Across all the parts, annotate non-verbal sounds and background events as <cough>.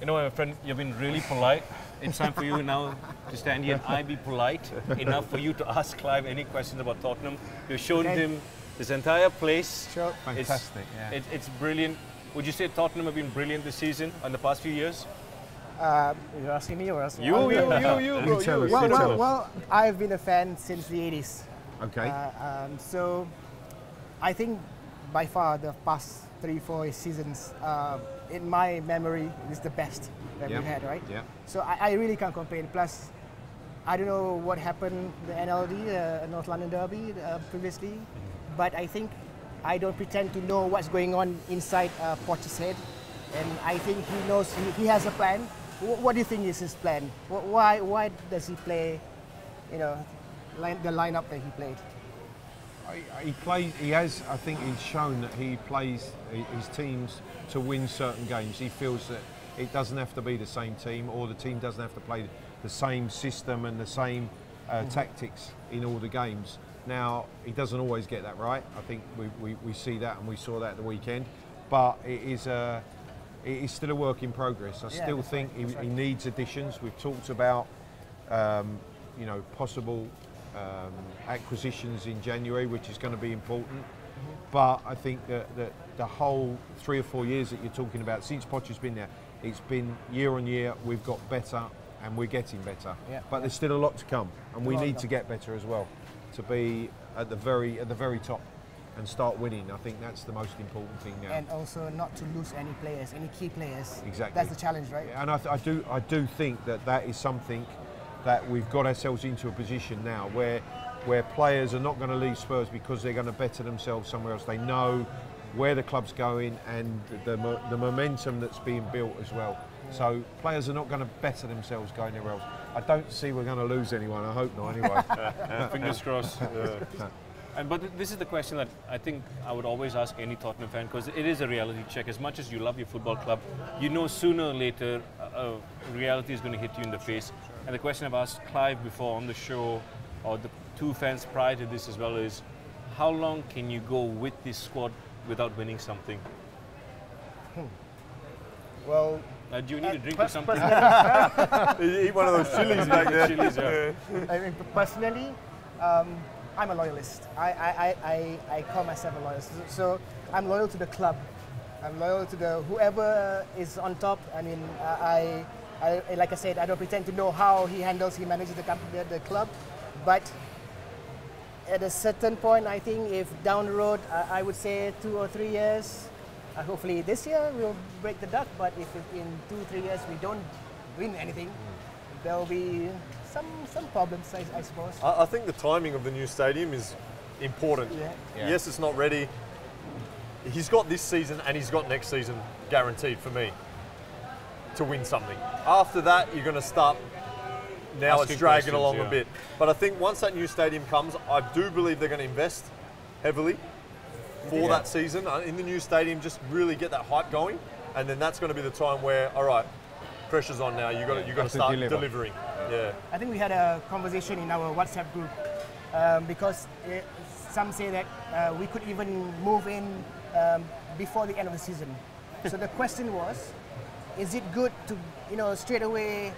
You know, my friend, you've been really polite. It's time for you <laughs> now to stand here and I be polite enough for you to ask Clive any questions about Tottenham. You've shown Okay. him this entire place. Sure. It's- Fantastic, yeah. it- it's brilliant. Would you say Tottenham have been brilliant this season and the past few years? Uh, you're asking me or asking You, Oh, you, you, you, You bro, you. Well, well, well, I've been a fan since the 80s. Okay. Uh, um, so I think by far the past three, four seasons, uh, in my memory, is the best that Yeah. we've had, right? Yeah. So I, I really can't complain. Plus, I don't know what happened the NLD, uh, North London Derby, uh, previously, but I think I don't pretend to know what's going on inside uh, Poch's head, and I think he knows he, he has a plan. Wh- what do you think is his plan? Wh- Why why does he play, you know, line, the lineup that he played? He plays. He has. I think he's shown that he plays his teams to win certain games. He feels that it doesn't have to be the same team, or the team doesn't have to play the same system and the same uh, tactics in all the games. Now he doesn't always get that right. I think we, we, we see that, and we saw that at the weekend. But it is a. It is still a work in progress. I Yeah, still think right, he, that's he needs additions. We've talked about um, you know, possible um, acquisitions in January, which is going to be important. But I think that, that the whole three or four years that you're talking about, since has been there, it's been year on year, we've got better and we're getting better. Yeah, but there's still a lot to come, and we need to get better as well to be at the very at the very top and start winning. I think that's the most important thing now. And also not to lose any players, any key players. Exactly. That's the challenge, right? And I, th- I do, I do think that that is something that we've got ourselves into a position now where, where players are not going to leave Spurs because they're going to better themselves somewhere else. They know where the club's going and the, mo- the momentum that's being built as well. So players are not going to better themselves going anywhere else. I don't see we're going to lose anyone. I hope not. Anyway. <laughs> <laughs> Fingers crossed. <laughs> Uh, and but this is the question that I think I would always ask any Tottenham fan because it is a reality check. As much as you love your football club, you know sooner or later uh, uh, reality is going to hit you in the face. And the question I've asked Clive before on the show, or the two fans prior to this as well, is how long can you go with this squad without winning something? Well, Uh, do you need Uh, a drink or something? Eat <laughs> one of those <laughs> chilies back there. Chilies, yeah. I mean, personally, um, I'm a loyalist. I, I, I, I, I call myself a loyalist. So I'm loyal to the club. I'm loyal to the whoever is on top. I mean, I, I, I like I said, I don't pretend to know how he handles, he manages the, com- the, the club, but at a certain point, I think if down the road, I, I would say two or three years, uh, hopefully this year we'll break the duck. But if in two, three years we don't win anything, there will be some some problems, I, I suppose. I, I think the timing of the new stadium is important. Yeah. Yeah. Yes, it's not ready. He's got this season and he's got next season guaranteed for me to win something. After that, you're going to start. Now Asking it's dragging questions, along yeah. a bit. But I think once that new stadium comes, I do believe they're going to invest heavily for that season uh, in the new stadium. Just really get that hype going, and then that's going to be the time where, all right, pressure's on now. You got to you got to start deliver. delivering. Yeah. I think we had a conversation in our WhatsApp group um, because eh, some say that uh, we could even move in um, before the end of the season. so the question was, is it good to you know straight away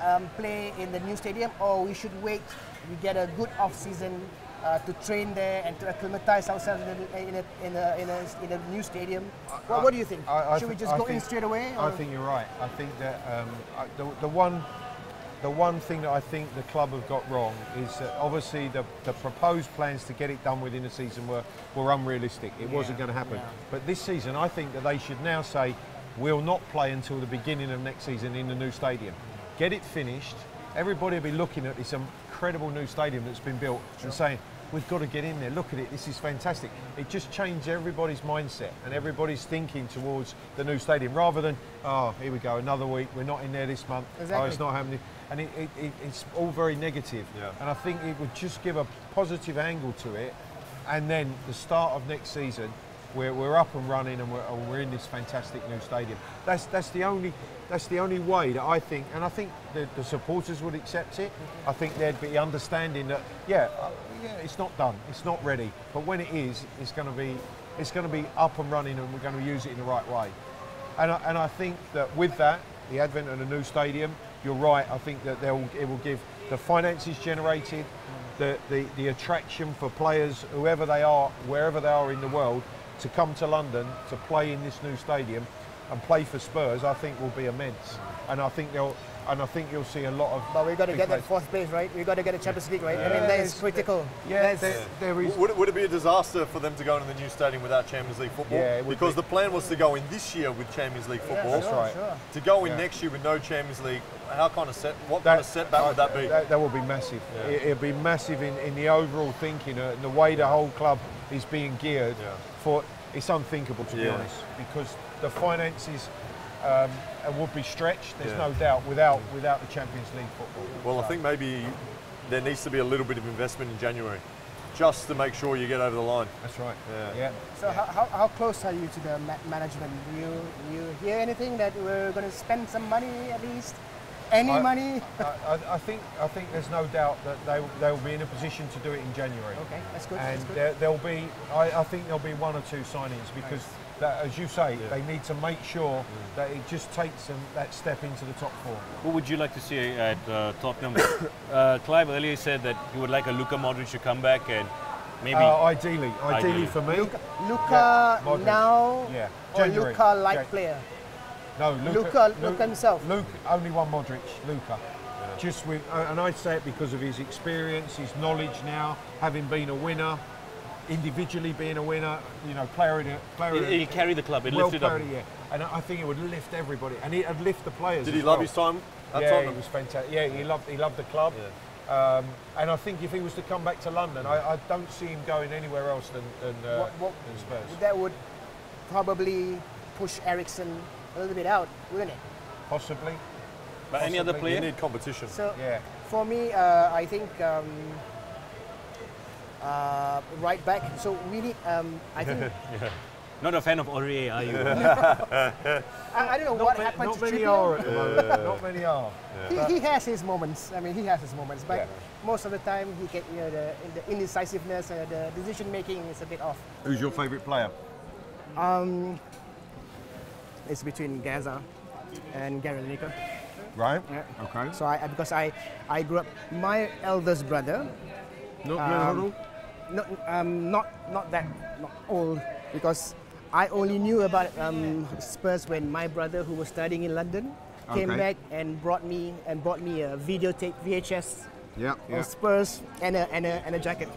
um, play in the new stadium, or we should wait? We get a good off season uh, to train there and to acclimatize ourselves in a, in a, in a, in a, in a new stadium. What, what do you think? I- I should we just I go in straight away? I think you're right. I think that um, I- the, the one the one thing that I think the club have got wrong is that obviously the, the proposed plans to get it done within the season were, were unrealistic. It wasn't going to happen. yeah. But this season, I think that they should now say we'll not play until the beginning of next season in the new stadium. Get it finished. Everybody will be looking at this incredible new stadium that's been built and saying, we've got to get in there. Look at it. This is fantastic. It just changed everybody's mindset and everybody's thinking towards the new stadium rather than, oh, here we go, another week. We're not in there this month. Oh, it's not happening. And it, it, it, it's all very negative. Yeah. And I think it would just give a positive angle to it. And then the start of next season, we're, we're up and running and we're, and we're in this fantastic new stadium. That's, that's, the only, that's the only way that I think, and I think the, the supporters would accept it. I think there'd be understanding that, yeah, uh, yeah, it's not done, it's not ready. But when it is, it's going to be, it's going to be up and running and we're going to use it in the right way. And I, and I think that with that, the advent of the new stadium, you're right. I think that it will give the finances generated, the, the, the attraction for players, whoever they are, wherever they are in the world, to come to London to play in this new stadium and play for Spurs. I think will be immense, and I think they'll. And I think you'll see a lot of. But we've got to get that fourth place, right? We've got to get the Champions League, right? I mean, that is critical. Yeah, That's- there, there is. Would it, would it be a disaster for them to go into the new stadium without Champions League football? Yeah, it would because be. the plan was to go in this year with Champions League Yeah, football. That's right. Sure. To go in Yeah. next year with no Champions League, how kind of set? What kind of setback would that be? That, that will be massive. It, it'll be massive in, in the overall thinking uh, and the way the whole club is being geared Yeah. for. It's unthinkable to be honest because the finances um, uh, would be stretched. There's Yeah. no doubt without without the Champions League football. Well, I think maybe there needs to be a little bit of investment in January, just to make sure you get over the line. that's right. Yeah. yeah. So how, how, how close are you to the ma- management? You you hear anything that we're going to spend some money at least? Any I- money? I, I, I think I think there's no doubt that they they will be in a position to do it in January. Okay, that's good. and that's good. there, there'll be I, I think there'll be one or two signings because that, as you say Yeah. they need to make sure that it just takes them that step into the top four What would you like to see at uh, Tottenham? <coughs> uh, Clive earlier said that he would like a Luka Modric to come back and maybe. uh, ideally, ideally Ideally. for me Luka, Yeah, Luka Modric. now Yeah, or January. Luka like Ja- player? No Luka- Luca, Luka himself. Luke only one Modric Luka just with uh, and I say it because of his experience his knowledge now having been a winner individually being a winner you know player in a player he, he carried the club. It well lifted up. player, yeah and I I think it would lift everybody and it'd lift the players Did he as love well. his time at yeah, Tottenham? he was fantastic. Yeah, he loved he loved the club. Um, and I think if he was to come back to London, I, I don't see him going anywhere else than, than, uh, What- what- than Spurs. That would probably push Eriksen a little bit out, wouldn't it? Possibly. But any other Possibly. You player? need competition. So Yeah. for me, uh, I think um, uh, right back. So we need. Um, I think <laughs> Not a fan of Aurier, are you? <laughs> I, I don't know what ma- happened not to many Trippier. are at the moment. Not many are. He, he has his moments. I mean, he has his moments, but Yeah. most of the time he get you know the, the indecisiveness and the decision making is a bit off. Who's your favourite player? It's between Gazza and Gary Lineker. Right. Yeah. Okay. So I because I I grew up. My eldest brother, No, Um, Hoddle? not um, not not that not old because I only knew about um, Spurs when my brother who was studying in London came Okay. back and brought me and bought me a videotape VHS Yeah. Spurs and a and a, and a jacket.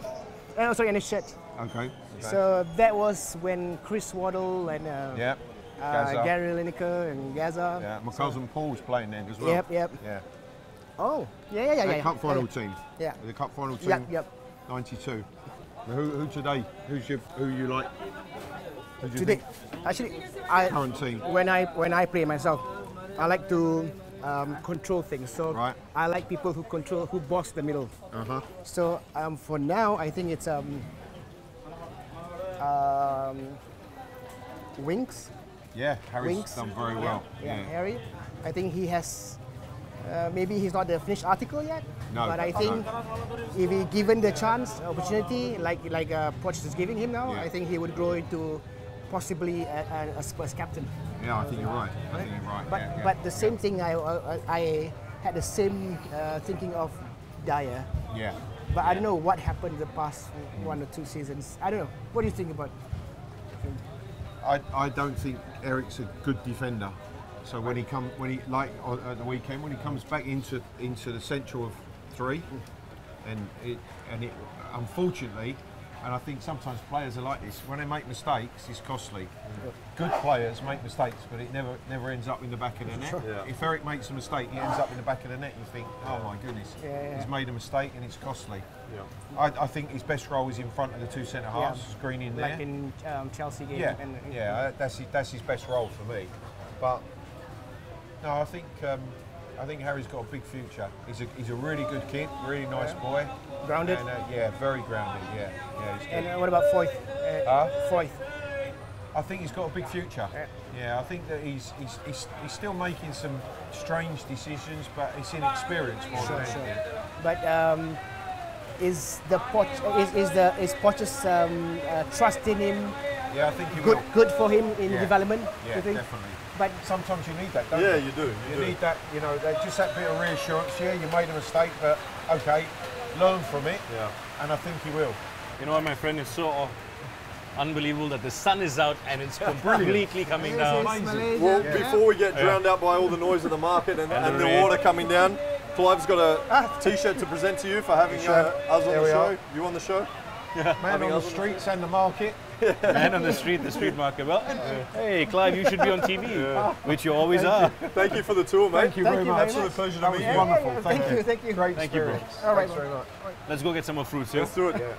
Uh, sorry, and a shirt. Okay. So that was when Chris Waddle and uh, Yeah. Uh, Gazza. Gary Lineker and Gazza. Yeah. My cousin Paul's playing then as well. Yep, yep. Yeah. Oh, yeah, yeah, yeah, The yeah. cup final yeah. team. Yeah. The cup final team. Yep, yep. 92. Now, Who, who today? Who's your, who you like? Who you Today, think? actually, I Current team. when I when I play myself, I like to um, control things. So Right. I like people who control, who boss the middle. Uh huh. So um, for now, I think it's um, um, Winks. Yeah. Harry's Winks. done very well. Yeah, Harry. I think he has. Uh, maybe he's not the finished article yet. No, But I no. think if he given the chance, opportunity, like like uh, Poch is giving him now, Yeah. I think he would grow into possibly a, a, a Spurs captain. Yeah, I think you're right. I think you're right. But yeah, yeah. but the same thing, I I, I had the same uh, thinking of Dier. yeah. But I don't know what happened in the past one or two seasons. I don't know. What do you think about? I, I don't think Eric's a good defender. So when he come when he like on, at the weekend when he comes back into into the central of three, and it and it unfortunately, and I think sometimes players are like this. When they make mistakes, it's costly. Good players make mistakes, but it never never ends up in the back of the net. Yeah. If Eric makes a mistake, he ends up in the back of the net. You think, oh my goodness, Yeah, yeah. he's made a mistake and it's costly. Yeah. I, I think his best role is in front of the two centre halves, screening there. Like in um, Chelsea game. Yeah, and, and- yeah, uh, that's his, that's his best role for me. But no, I think um, I think Harry's got a big future. He's a he's a really good kid, really nice boy. Grounded. And, uh, yeah, very grounded. Yeah, yeah. He's good. And uh, what about Foyth? Uh, Huh? Foyth. I think he's got a big future. Yeah. Yeah, I think that he's, he's he's he's still making some strange decisions, but it's inexperience more Sure, than sure. anything. But um, is the Poch is, is the is Poch's um, uh, trust in him Yeah, I think he good will. good for him in Yeah. development? Yeah, definitely. But sometimes you need that, don't Yeah, you? you do. You, You do. need that, you know, that, just that bit of reassurance. Yeah, you made a mistake, but okay, learn from it, Yeah. and I think you will. You know what, my friend, it's so uh, unbelievable that the sun is out and it's <laughs> completely coming This down. Amazing. Malaysia. Well, before we get drowned out by all the noise of the market and, And and the the water coming down, Clive's got a T-shirt to present to you for having uh, us on There the show. are. You on the show? Yeah. Man Having on the us on the streets and the market. <laughs> Man on the street, the street market. Well, hey, Clive, you should be on TV, which you always are. Thank you for the tour, mate. Thank you Thank very you much. Absolute pleasure to meet was you. wonderful. Yeah, yeah, Thank, thank you, thank you. Great Thank you, bro. All right, Thanks very much. Let's go get some more fruits, yeah? Let's do it. Yeah.